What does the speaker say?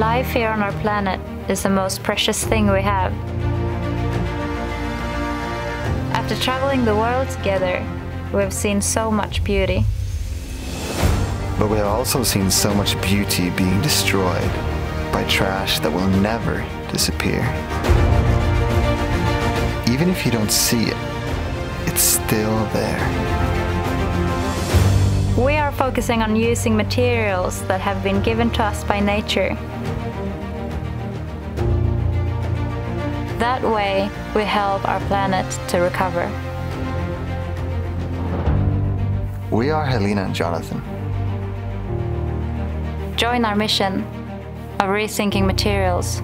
Life here on our planet is the most precious thing we have. After traveling the world together, we've seen so much beauty. But we have also seen so much beauty being destroyed by trash that will never disappear. Even if you don't see it, it's still there. Are focusing on using materials that have been given to us by nature. That way, we help our planet to recover. We are Helena and Jonathan. Join our mission of rethinking materials